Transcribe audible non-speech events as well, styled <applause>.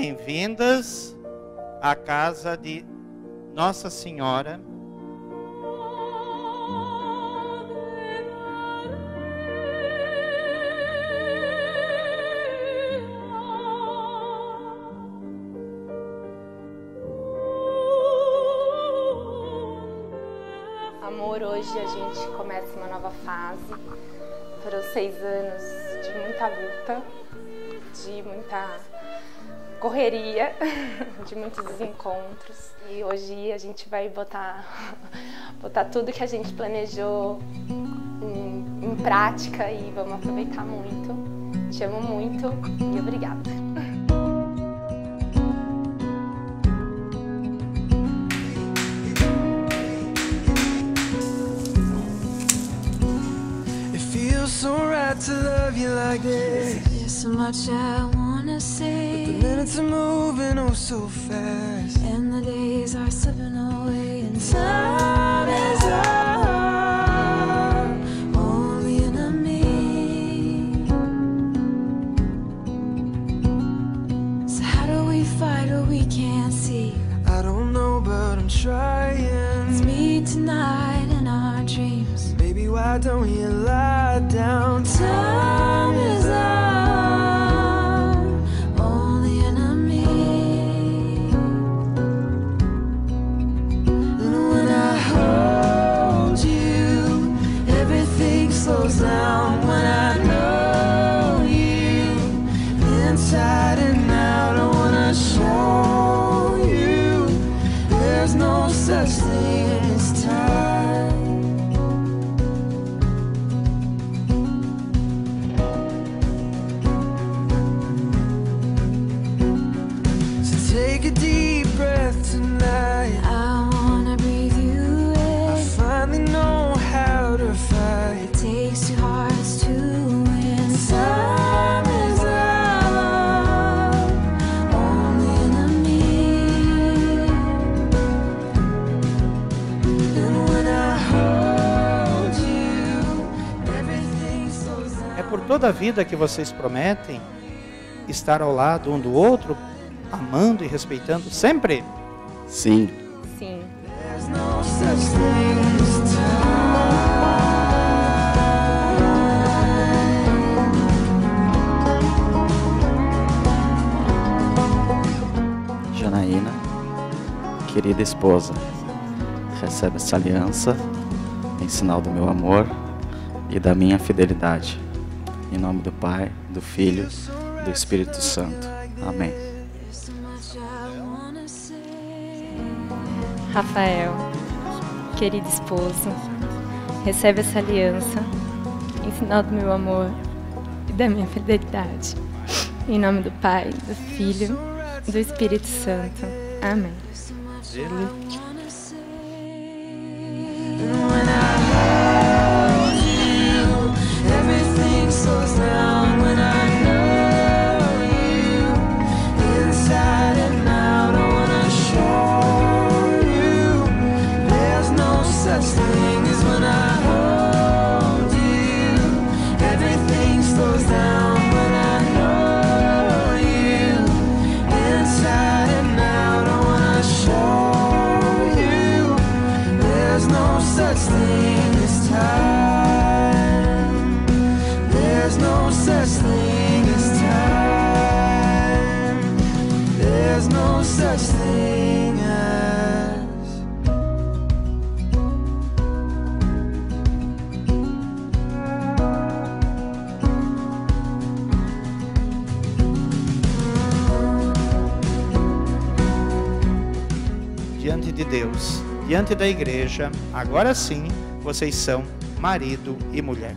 Bem-vindas à casa de Nossa Senhora. Amor, hoje a gente começa uma nova fase. Foram seis anos de muita luta, de muita correria, <laughs> de muitos desencontros. E hoje a gente vai botar, <laughs> botar tudo que a gente planejou em, em prática e vamos aproveitar muito. Te amo muito e obrigada. Right to love you like this. There's so much I wanna say. But The minutes are moving oh so fast. and the days are slipping away, and time is our only enemy. So how do we fight what we can't see? I don't know, but I'm It's trying. me tonight in our dreams. Baby, why don't you lie down? Time is our only enemy. And when I hold you, everything slows down. When I know you, inside and out, I wanna show you. There's no such thing as time. Take a deep breath tonight. I wanna breathe you I in. finally know how to fight. It takes two hearts to win. Time is our only enemy. And when I hold you, everything slows down. É por toda a vida que vocês prometem estar ao lado um do outro, amando e respeitando sempre? Sim, Sim. Janaína, querida esposa, recebe essa aliança em sinal do meu amor e da minha fidelidade. Em nome do Pai, do Filho e do Espírito Santo. Amém. Rafael, querido esposo, recebe essa aliança em sinal do meu amor e da minha fidelidade. Em nome do Pai, do Filho do Espírito Santo. Amém. Ele such thing as time. There's no such thing as time. There's no such thing as. diante de Deus, diante da igreja, agora sim, vocês são marido e mulher.